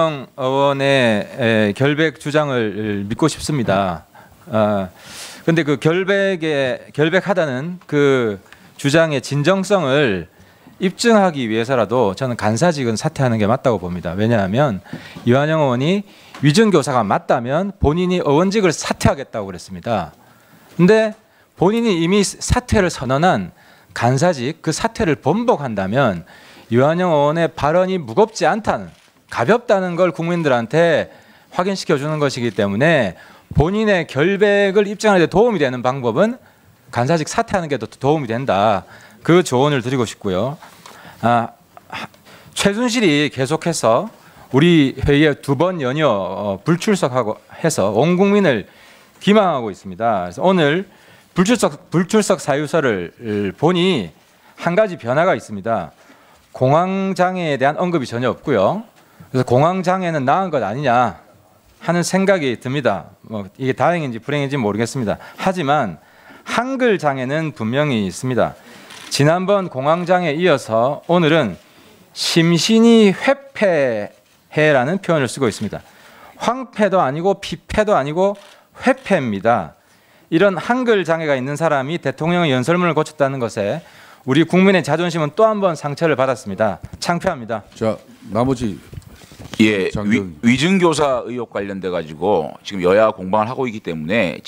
이완영 의원의 에, 결백 주장을 믿고 싶습니다. 아, 근데 그 결백에 결백하다는 그 주장의 진정성을 입증하기 위해서라도 저는 간사직은 사퇴하는 게 맞다고 봅니다. 왜냐하면 이완영 의원이 위증 교사가 맞다면 본인이 의원직을 사퇴하겠다고 그랬습니다. 근데 본인이 이미 사퇴를 선언한 간사직 그 사퇴를 번복한다면 유한영 의원의 발언이 무겁지 않다는 가볍다는 걸 국민들한테 확인시켜 주는 것이기 때문에 본인의 결백을 입증하는 데 도움이 되는 방법은 간사직 사퇴하는 게 더 도움이 된다. 그 조언을 드리고 싶고요. 아, 하- 최순실이 계속해서 우리 회의에 두 번 연이어 어, 불출석하고 해서 온 국민을 기망하고 있습니다. 그래서 오늘 불출석 불출석 사유서를 보니 한 가지 변화가 있습니다. 공황 장애에 대한 언급이 전혀 없고요. 그래서 공황 장애는 나은 것 아니냐 하는 생각이 듭니다. 뭐 이게 다행인지 불행인지 모르겠습니다. 하지만 한글 장애는 분명히 있습니다. 지난번 공황 장애에 이어서 오늘은 심신이 회폐해라는 표현을 쓰고 있습니다. 황폐도 아니고 피폐도 아니고 회폐입니다. 이런 한글 장애가 있는 사람이 대통령의 연설문을 고쳤다는 것에 우리 국민의 자존심은 또 한 번 상처를 받았습니다. 창피합니다. 자 나머지 예, 위, 장경. 위증교사 의혹 관련돼 가지고 지금 여야 공방을 하고 있기 때문에